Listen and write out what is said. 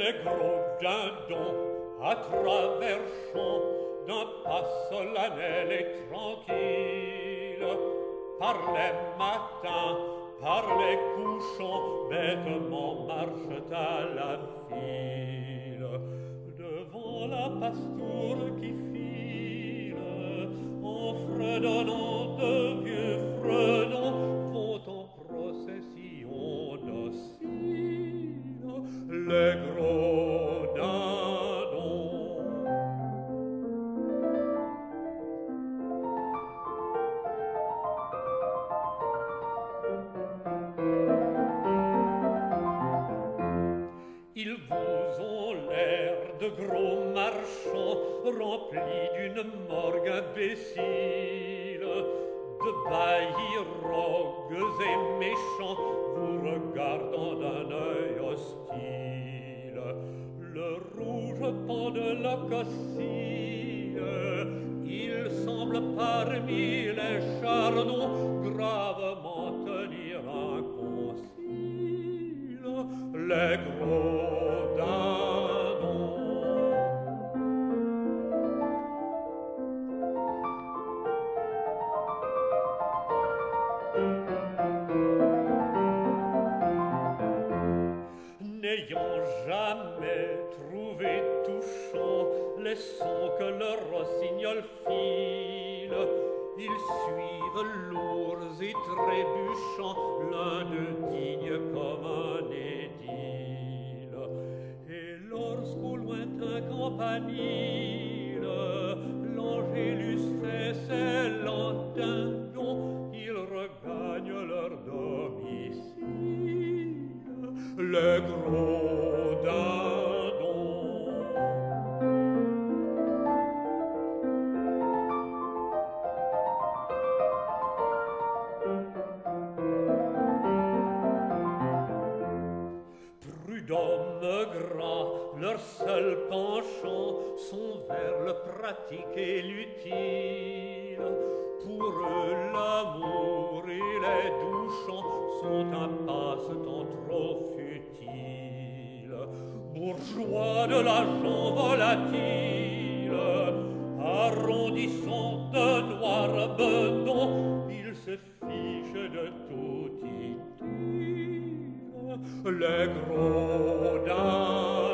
les gros dindons à travers champs d'un pas solennel et tranquille par les matins par les couchants bêtement marchent à la file devant la pastoure qui file en oh, fredonnant de vieux fredons Ils vous ont l'air de gros marchands remplis d'une morgue imbécile, de baillis rogues et méchants vous regardant d'un œil hostile. Le rouge pan de la cossille, il semble parmi les chardons gravement Les gros N'ayant jamais trouvé touchant les sons que le rossignol file, ils suivent lourds et trébuchants l'un de digne comme un. Campanile, l'angélus fait ses lantindons, ils regagnent leur domicile. Le Prud'hommes gras, leur seul penchant sont vers le pratique et l'utile. Pour eux, l'amour et les doux chants sont un passe-temps trop futile. Bourgeois de l'argent volatile, arrondissant de noirs bedons, ils se fichent de tout. Les gros dindons